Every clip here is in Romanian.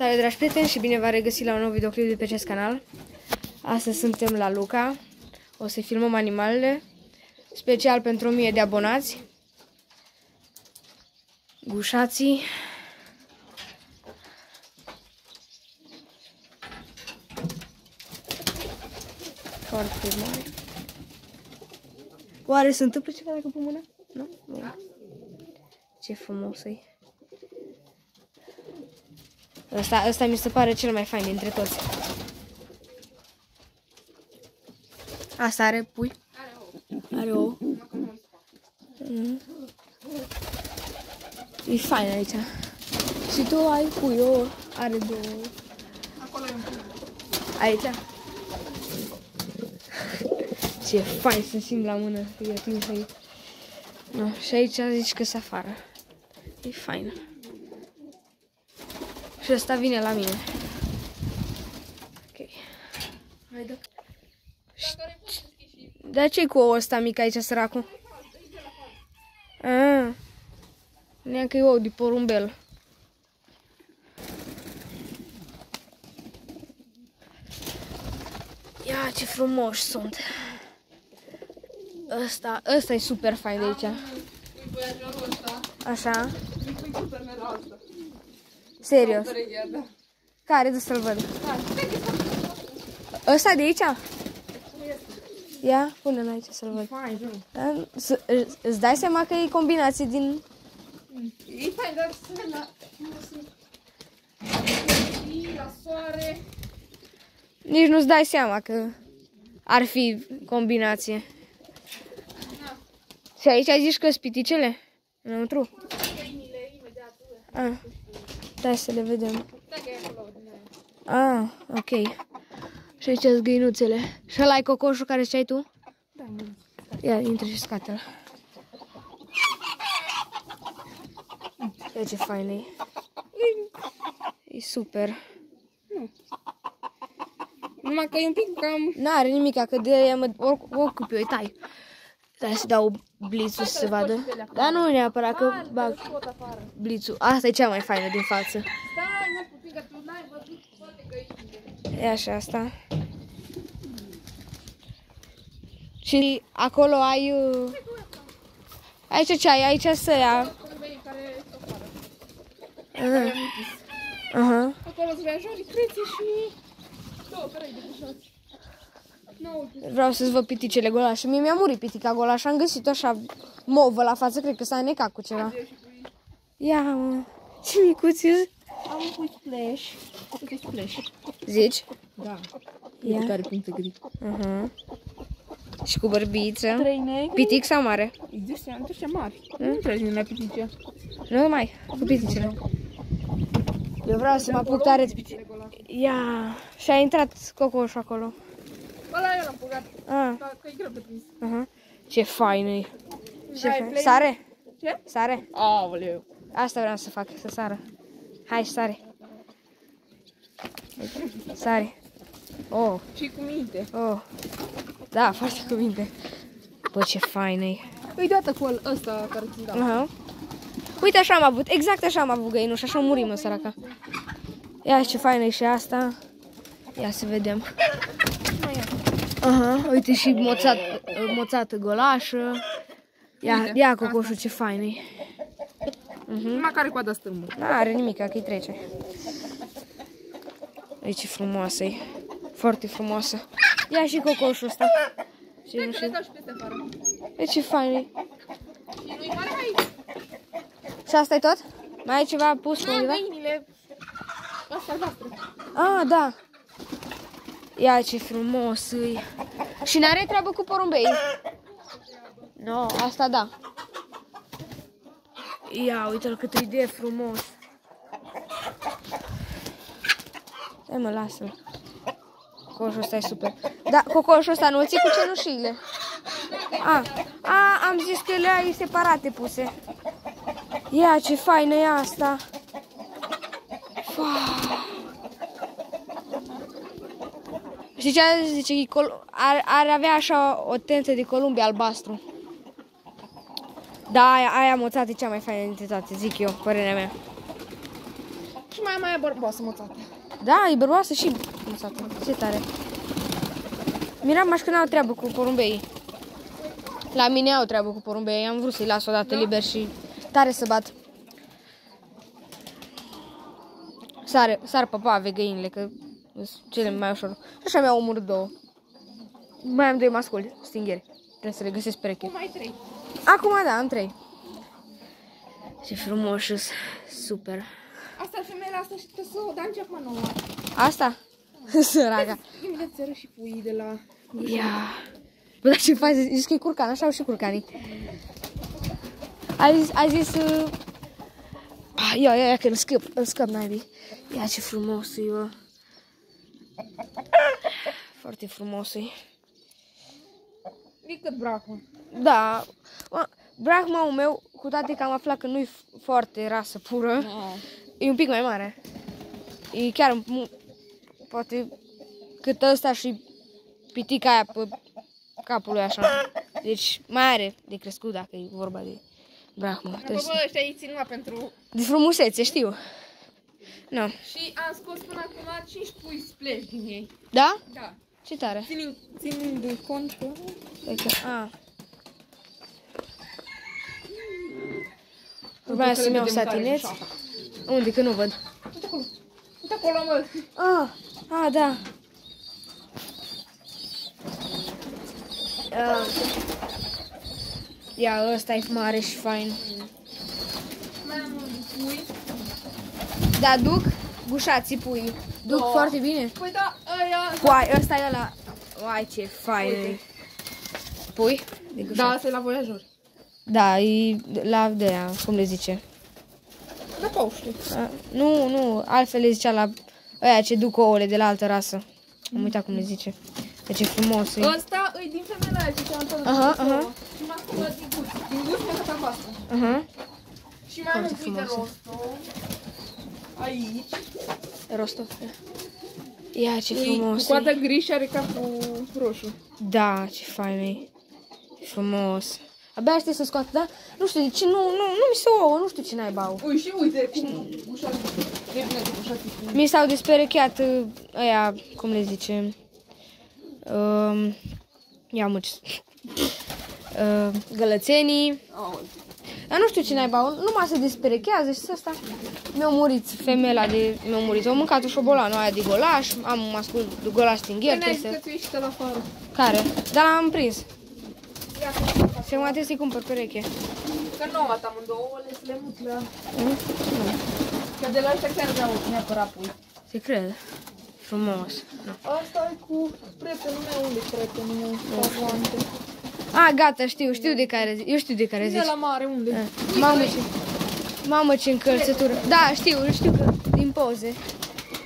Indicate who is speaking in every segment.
Speaker 1: Salut dragi prieteni și bine v-am regăsit la un nou videoclip de pe acest canal. Astăzi suntem la Luca. O să filmăm animalele. Special pentru 1000 de abonați. Gușații. Foarte mare. Oare se întâmplă ceva dacă pun mâna? Nu? Nu. Ce frumos e. Ăsta, ăsta mi se pare cel mai fain dintre toți. Asta are pui? Are ou. Mm. E fain aici. Și tu ai pui, o are două. Aici? Ce fain să simt la mână. E atins aici. No, și aici zici că se afară. E fain. Și ăsta vine la mine. Ok. Hai dă. Dar ce cu ouă ăsta mic aici, săracul? Ah. Neancă e ou de porumbel. Ia ce frumoși sunt. Ăsta, ăsta e super fain de aici. Așa. Serios. Care? De să-l văd. Ăsta de aici? Ia, pune-l aici să-l văd. Da? Îți dai seama că e combinație din...
Speaker 2: E fain, dar să la... la soare.
Speaker 1: Nici nu-ți dai seama că ar fi combinație. Și aici zici că spiticele? Înăuntru? Ah. Hai să le vedem. Ah, ok. Și aici sunt găinuțele. Și ăla ai cocoșul care ce ai tu?
Speaker 2: Da,
Speaker 1: Ia, intră și scate-l. Ia ce fain e. E super.
Speaker 2: Numai că e un pic cam...
Speaker 1: N-are nimic, că de aia mă ocup eu, îi tai. Dar să dau blițul să se vadă. Dar nu neapărat că bag blițul. Asta e cea mai faină din față.
Speaker 2: Stai, nu puțin, că tu n-ai văzut toate găinile.
Speaker 1: E așa asta. Și acolo ai... uh, Aici ce ai? Aici să ia.
Speaker 2: Porumbei care se ofară.
Speaker 1: Aha. Aha.
Speaker 2: Acolo sunt reajori, crețe și... Două cărăi de bușați. Nu,
Speaker 1: Vreau să-ți văd piticele golașe. Mie mi-a murit pitica golașă. Am găsit-o așa movă la față. Cred că s-a necat cu ceva. Ia, mă. Ce micuț e.
Speaker 2: am un pui splash. Uite splash.
Speaker 1: Zici?
Speaker 2: Da.
Speaker 1: Ia.
Speaker 2: Care puncte gri.
Speaker 1: Aha. Și cu bărbiță.
Speaker 2: Trei negri.
Speaker 1: Pitic sau mare?
Speaker 2: Există ăștia mari. Nu treci la pitice.
Speaker 1: Nu mai, cu piticele. Eu vreau să mă apuc tare. Ia. Și a intrat cocoșul acolo.
Speaker 2: Ăla eu l-am pugat.
Speaker 1: Ah,
Speaker 2: Dar că e greu de prins.
Speaker 1: aha. Ce fain e. Ce
Speaker 2: Hai,
Speaker 1: fain.
Speaker 2: play-
Speaker 1: Sare?
Speaker 2: Ce?
Speaker 1: Sare?
Speaker 2: Aoleu.
Speaker 1: Asta vreau să fac, să sară. Hai, sare. Sare. Oh,
Speaker 2: Și cu minte.
Speaker 1: oh. Da, foarte cuvinte. Bă, ce fain e.
Speaker 2: Îi dată cu ăl- ăsta care ți-l dau.
Speaker 1: Aha. Uite așa am avut, exact așa am avut găinuș, așa murim în săraca. Ia ce faină e și asta. Ia să vedem. Aha, uite și moțat, moțată golașă. Ia, ia cocoșul, ce fain e.
Speaker 2: Numai care coada stâmbă.
Speaker 1: N-are nimic, că îi trece. Ei, ce frumoasă e. Foarte frumoasă. Ia și cocoșul ăsta. Ce nu
Speaker 2: Le
Speaker 1: știu.
Speaker 2: dau și peste afară.
Speaker 1: E ce fain e.
Speaker 2: Și nu-i mare aici.
Speaker 1: Și asta e tot? Mai ai ceva pus pe
Speaker 2: Nu,
Speaker 1: undeva?
Speaker 2: găinile. Asta albastră.
Speaker 1: Ah, da. Ia ce frumos e. Și n-are treabă cu porumbei. No, asta da. Ia, uite-l cât e de frumos. Hai mă, lasă-l. Cocoșul ăsta e super. Da, cocoșul ăsta nu-l ții cu cenușile. A, a, am zis că le ai separate puse. Ia, ce faină e asta. Știi ce zice? E col- ar, ar avea așa o tență de columbi albastru. Da, aia, aia moțată e cea mai faină dintre toate, zic eu, părerea mea.
Speaker 2: Și mai am mai e bărboasă mățată.
Speaker 1: Da, e bărboasă și muțată. Ce tare. Miram maș când au treabă cu porumbei. La mine au treabă cu porumbei. Am vrut să-i las odată
Speaker 2: Da?
Speaker 1: liber și tare să bat. Sare, sar papave găinile, că sunt cele mai ușor. Și așa mi-au omorât două. Mai am doi masculi, stingeri. Trebuie să le găsesc pereche.
Speaker 2: Cum ai trei?
Speaker 1: Acum da, am trei. Ce frumos și super.
Speaker 2: Asta e femeia asta și trebuie să o dăm ce acum nouă.
Speaker 1: Asta? Săraca.
Speaker 2: Imediat țără și pui de la...
Speaker 1: Ia. Bă, dar ce faci? Zici că e curcan, așa au și curcanii. Ai zis, ai zis... Uh... ah, Ia, ia, ia, că îl scăp, îl scăp, naibii. Ia ce frumos e, bă. Foarte frumos e.
Speaker 2: E cât brahma.
Speaker 1: Da, mă, Brahmaul meu, cu toate că am aflat că nu-i f- foarte rasă pură,
Speaker 2: Da.
Speaker 1: e un pic mai mare. E chiar, mu- poate, cât ăsta și pitica aia pe capul lui așa. Deci mai are de crescut dacă e vorba de Brahma.
Speaker 2: Bă,
Speaker 1: Trebuie să-
Speaker 2: bă, ăștia îi țin numai pentru...
Speaker 1: De frumusețe, știu. Nu.
Speaker 2: Și am scos până acum 5 pui splash din ei.
Speaker 1: Da?
Speaker 2: Da.
Speaker 1: Ce tare.
Speaker 2: Ținând, ținând cont că...
Speaker 1: Uite, Păi a. Urmează
Speaker 2: Că
Speaker 1: să-mi
Speaker 2: le
Speaker 1: iau
Speaker 2: vedem care
Speaker 1: satineți.
Speaker 2: sunt șapa.
Speaker 1: Unde, că nu văd.
Speaker 2: Uite acolo. Uite acolo, mă.
Speaker 1: Ah, ah, da. Uh, ia, ăsta e mare și fain.
Speaker 2: Mai am un pui.
Speaker 1: Da, duc gușații pui. Duc
Speaker 2: Da.
Speaker 1: foarte bine.
Speaker 2: Păi da, ăia...
Speaker 1: Uai, ăsta e ăla. Uai, ce fain e.
Speaker 2: Uite.
Speaker 1: Pui? De gușat.
Speaker 2: Da, asta e la voiajori.
Speaker 1: Da, e la de aia, cum le zice.
Speaker 2: Da, pauște.
Speaker 1: A, nu, nu, altfel le zicea la ăia ce duc ouăle de la altă rasă. Am uitat cum le zice. Deci e frumos. E.
Speaker 2: Ăsta îi din femeia aia ce ți-am întâlnit.
Speaker 1: Aha, aha.
Speaker 2: Și m-a scos din gust. Din gust mi-a dat albastră.
Speaker 1: Aha.
Speaker 2: Și mai am un
Speaker 1: Foarte
Speaker 2: pui de
Speaker 1: frumoasă.
Speaker 2: rosto. Aici.
Speaker 1: Rostov. Ia ce
Speaker 2: E
Speaker 1: frumos.
Speaker 2: Cu coadă
Speaker 1: e.
Speaker 2: gri și are capul roșu.
Speaker 1: Da, ce fain e. E frumos. Abia aștept să scoată, da? Nu știu de ce, nu, nu, nu mi se ouă, nu știu ce naiba au.
Speaker 2: Ui, și uite cum ușa devine de ușa
Speaker 1: Mi s-au desperecheat uh, ăia, cum le zice, um, ia mă ce... Uh, gălățenii, dar nu știu ce naiba, au, numai se desperechează și asta mi-au murit femeia de, mi-au murit, au mâncat o șobolană aia de golaș, am mascul de golaș stingher,
Speaker 2: Când ai zis
Speaker 1: trebuie
Speaker 2: că
Speaker 1: să...
Speaker 2: ți ieșit la afară?
Speaker 1: Care? Dar l-am prins.
Speaker 2: Ia
Speaker 1: Și acum trebuie să-i cumpăr pereche.
Speaker 2: Că nouă am amândouă, le să le mut la...
Speaker 1: Mm?
Speaker 2: Că de la ăștia chiar vreau neapărat pui.
Speaker 1: Se crede. Frumos.
Speaker 2: Asta e cu prietenul meu, unde e prietenul meu? Pavoante.
Speaker 1: A, gata, știu, știu de care zici. Eu știu de care
Speaker 2: De
Speaker 1: zici.
Speaker 2: la mare, unde?
Speaker 1: Ah, Mamă ce, mamă ce încălțătură. Da, știu, știu că din poze.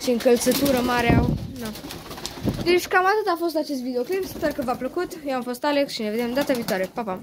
Speaker 1: Ce încălțătură mare au. Na. Deci cam atât a fost acest videoclip. Sper că v-a plăcut. Eu am fost Alex și ne vedem data viitoare. Pa, pa!